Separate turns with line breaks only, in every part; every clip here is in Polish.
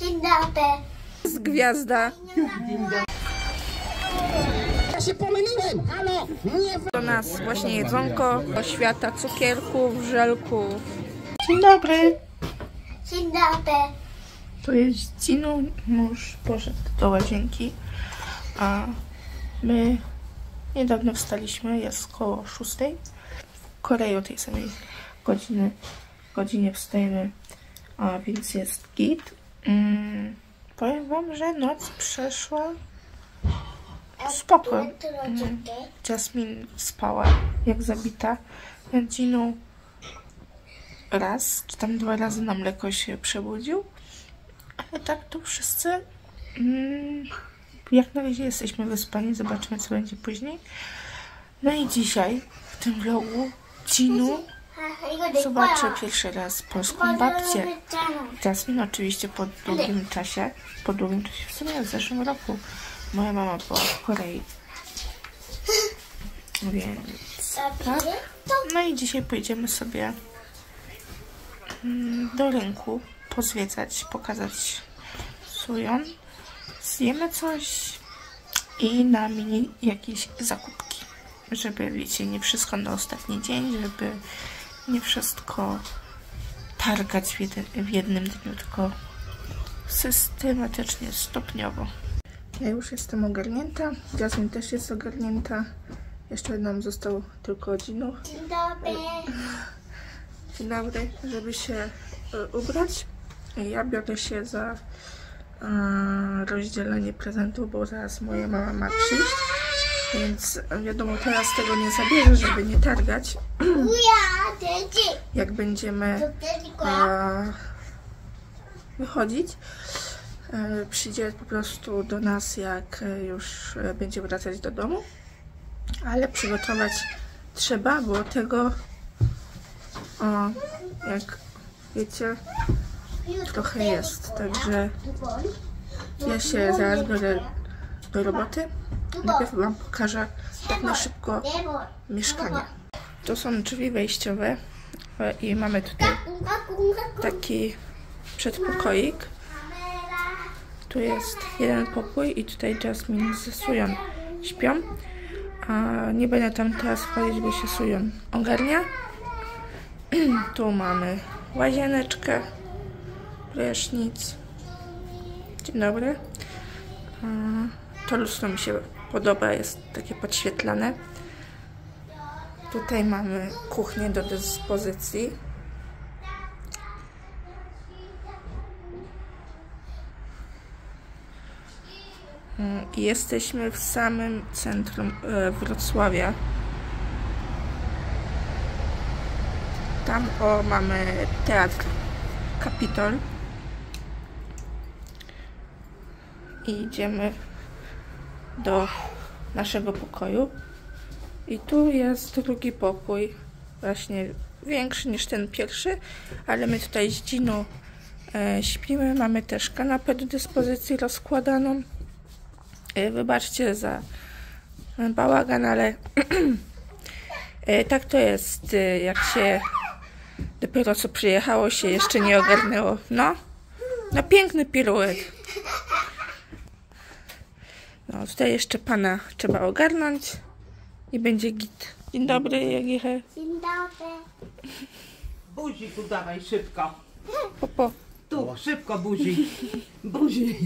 Dzień dobry.
jest gwiazda.
Ja się pomyliłem! Halo! Nie
Do nas właśnie jedzonko, do świata cukierków, żelków.
Dzień dobry.
Dzień dobry.
To jest Cinu. Mąż poszedł do łazienki, a my niedawno wstaliśmy, jest koło 6. W Korei o tej samej godziny, godzinie wstajemy, a więc jest git. Mm, powiem wam, że noc przeszła spoko. Mm. Jasmine spała jak zabita. Dzinu raz, czy tam dwa razy na mleko się przebudził. Ale tak to wszyscy mm, jak na razie jesteśmy wyspani. Zobaczymy co będzie później. No i dzisiaj w tym vlogu Dzinu zobaczy pierwszy raz polską babcię. Jasmine oczywiście po długim czasie, po długim czasie, w sumie w zeszłym roku moja mama była w Korei. Więc tak. No i dzisiaj pojedziemy sobie mm, do rynku pozwiedzać, pokazać Sujon. Zjemy coś i na mini jakieś zakupki. Żeby, wiecie, nie wszystko na ostatni dzień, żeby nie wszystko targać w, jednym dniu, tylko systematycznie, stopniowo. Ja już jestem ogarnięta, Jasmine też jest ogarnięta. Jeszcze nam został tylko Dzinu.
Dzień dobry.
Dzień dobry, żeby się e, ubrać. Ja biorę się za e, rozdzielenie prezentów, bo zaraz moja mama ma przyjść. Więc wiadomo, teraz tego nie zabierze, żeby nie targać. Jak będziemy e, wychodzić, e, przyjdzie po prostu do nas, jak e, już będzie wracać do domu. Ale przygotować trzeba, bo tego, o, jak wiecie, trochę jest. Także ja się zaraz biorę do roboty. Najpierw Wam pokażę tak na szybko mieszkanie. To są drzwi wejściowe e, i mamy tutaj taki przedpokoik. Tu jest jeden pokój i tutaj Jasmine z Sujon śpią. A nie będę tam teraz wchodzić, bo się Sujon ogarnia. tu mamy łazieneczkę, prysznic. Dzień dobry. To lustro mi się podoba, jest takie podświetlane. Tutaj mamy kuchnię do dyspozycji. Mm, Jesteśmy w samym centrum e, Wrocławia. Tam o mamy teatr Kapitol. I idziemy do naszego pokoju. I tu jest drugi pokój, właśnie większy niż ten pierwszy, ale my tutaj z Dziną e, śpimy. Mamy też kanapę do dyspozycji rozkładaną. E, wybaczcie za bałagan, ale e, tak to jest, e, jak się dopiero co przyjechało, się jeszcze nie ogarnęło. No, no piękny piruet. No, tutaj jeszcze pana trzeba ogarnąć i będzie git. Dzień dobry, Jagiche.
Dzień dobry.
Buzi tu dawaj, szybko.
Popo.
Tu, szybko buzi. Buzi.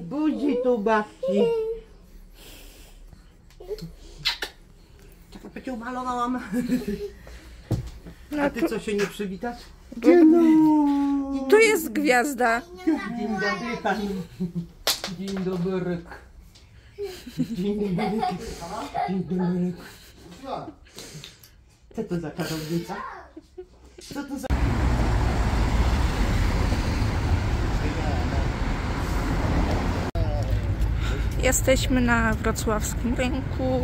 Buzi tu babci. Czekaj, cię umalowałam.
No
A ty co się nie przywitać?
Tu jest gwiazda.
Dzień dobry pani. Dzień dobry. Dzień dobry. Co to za czarownica? Co to za...
jesteśmy na wrocławskim rynku.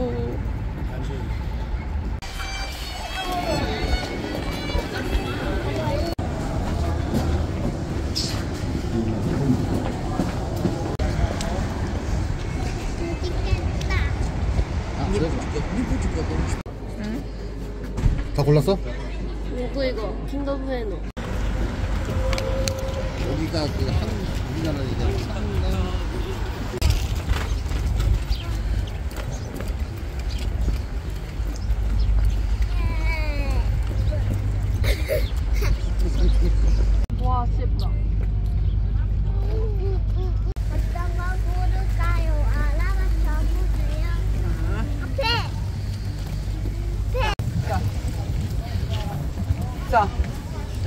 골랐어?
누구 이거? 킹덤 후에노
여기가 그 한, 우리나라 얘기하는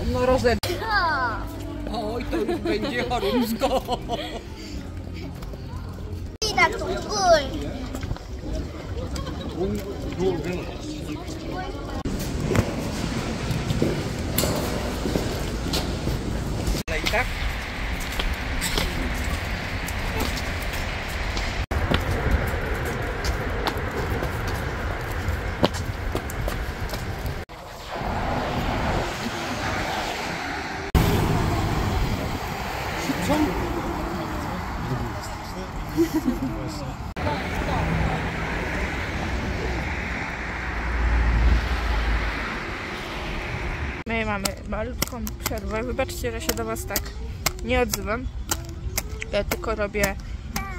No rozed...
Oj, to już będzie chorąbsko.
Widać tu ból. Ból,
ból.
Like that? Malutką przerwę. Wybaczcie, że się do Was tak nie odzywam. Ja tylko robię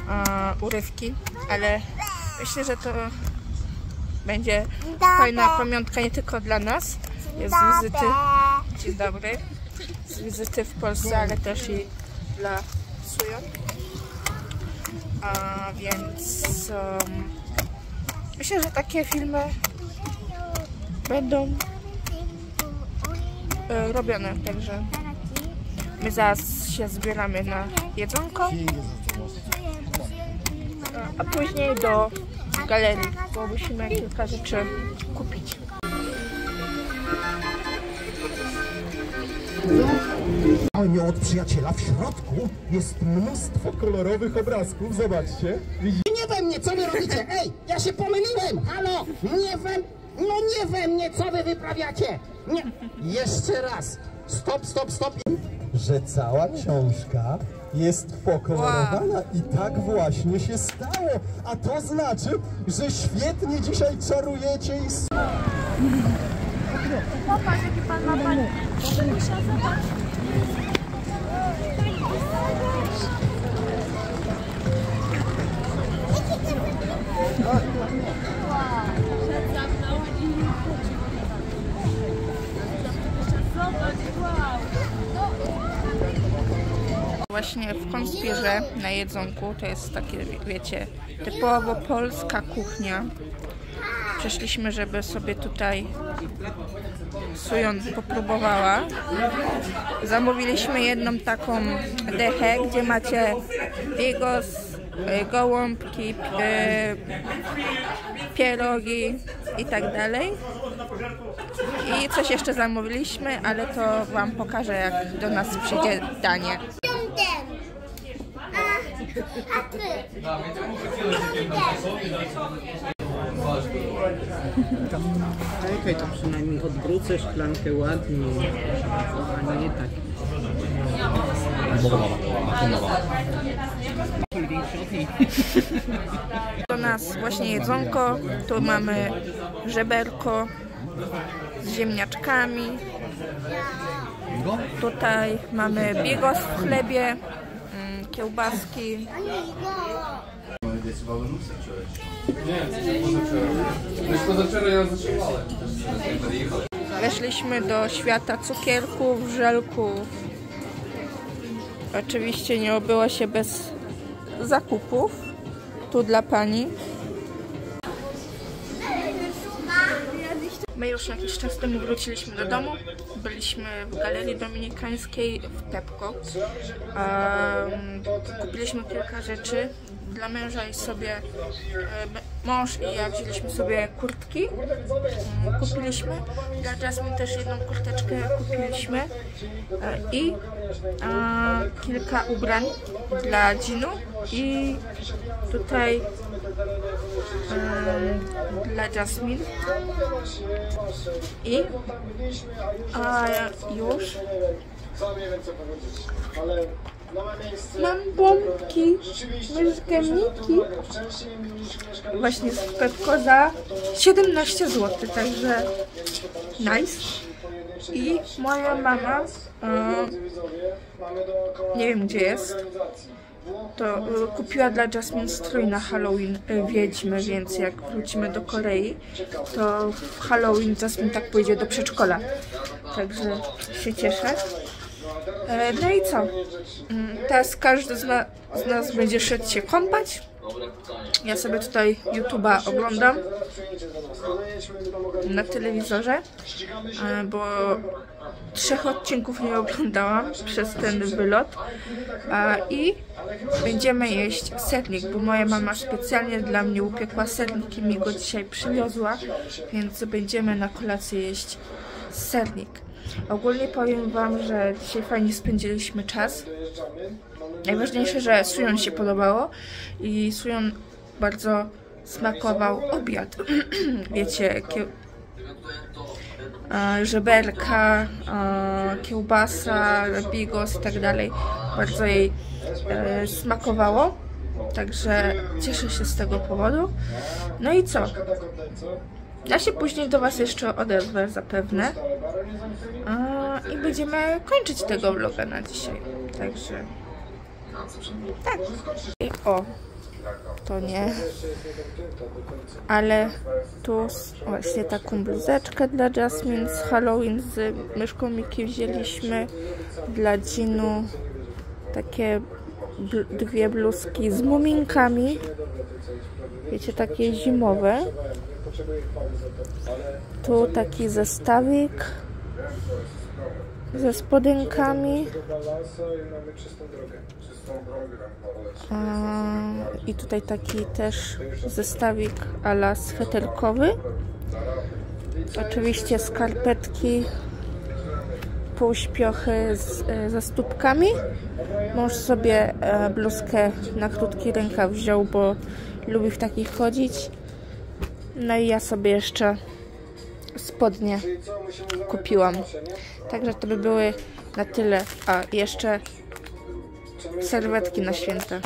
e, urywki, ale myślę, że to będzie fajna pamiątka nie tylko dla nas. Jest z wizyty. Dzień dobry. Z wizyty w Polsce, ale też i dla Sujon. A więc em, myślę, że takie filmy będą e, robione, także my zaraz się zbieramy na jedzonko, a później do galerii, bo musimy kilka rzeczy kupić.
Zupełnie od przyjaciela w środku jest mnóstwo kolorowych obrazków. Zobaczcie. Widzicie?
Nie we mnie, co wy robicie? Ej, ja się pomyliłem! Halo! Nie we No nie we mnie, co wy wyprawiacie? Nie! Jeszcze raz! Stop, stop, stop!
Że cała książka jest pokolorowana i tak właśnie się stało. A to znaczy, że świetnie dzisiaj czarujecie i s-
Właśnie w konspirze na jedzonku, to jest takie, wiecie, typowo polska kuchnia. Przyszliśmy, żeby sobie tutaj Sujon popróbowała. Zamówiliśmy jedną taką dechę, gdzie macie bigos, y, gołąbki, y, pierogi i tak dalej. I coś jeszcze zamówiliśmy, ale to Wam pokażę, jak do nas przyjdzie danie.
A ty?
Czekaj, to przynajmniej odwrócę szklankę ładnie. A nie tak.
Do nas właśnie jedzonko. Tu mamy żeberko z ziemniaczkami. Tutaj mamy bigos w chlebie, mm, kiełbaski. Weszliśmy do świata cukierków, żelków. Oczywiście nie obyło się bez zakupów. Tu dla pani. My już jakiś czas temu wróciliśmy do domu. Byliśmy w Galerii Dominikańskiej w Pepko. Em, kupiliśmy kilka rzeczy. Dla męża i sobie, e, mąż i ja wzięliśmy sobie kurtki. Mm, Kupiliśmy. Dla Jasmine też jedną kurteczkę kupiliśmy. E, I e, kilka ubrań dla Ginu. I tutaj dla Jasmine. I a już mam bombki, myszgemniki właśnie z Pepko za 17 zł, także nice. I moja mama, e, nie wiem gdzie jest, to e, kupiła dla Jasmine strój na Halloween e, Wiedźmy, więc jak wrócimy do Korei, to w Halloween Jasmine tak pójdzie do przedszkola. Także się cieszę. E, No i co? Mm, Teraz każdy z, na, z nas będzie szedł się kąpać. Ja sobie tutaj YouTube'a oglądam na telewizorze, bo trzech odcinków nie oglądałam przez ten wylot. I będziemy jeść sernik, bo moja mama specjalnie dla mnie upiekła sernik i mi go dzisiaj przywiozła, więc będziemy na kolację jeść sernik. Ogólnie powiem Wam, że dzisiaj fajnie spędziliśmy czas. Najważniejsze, że Sujon się podobało i Sujon bardzo smakował obiad. Wiecie, kie... e, żeberka, e, kiełbasa, bigos i tak dalej. Bardzo jej e, smakowało. Także cieszę się z tego powodu. No i co? Ja się później do Was jeszcze odezwę zapewne. A, I będziemy kończyć tego vloga na dzisiaj. Także. Tak. O. To nie. Ale tu właśnie taką bluzeczkę dla Jasmine z Halloween z myszką Miki wzięliśmy. Dla Ginu takie bl- dwie bluzki z muminkami. Wiecie, takie zimowe. Tu taki zestawik ze spodenkami. A, I tutaj taki też zestawik ala sweterkowy. Oczywiście skarpetki, półśpiochy z, e, ze stópkami. Mąż sobie e, bluzkę na krótki rękaw wziął, bo lubi w takich chodzić. No i ja sobie jeszcze spodnie kupiłam. Także to by były na tyle. A jeszcze serwetki na święta.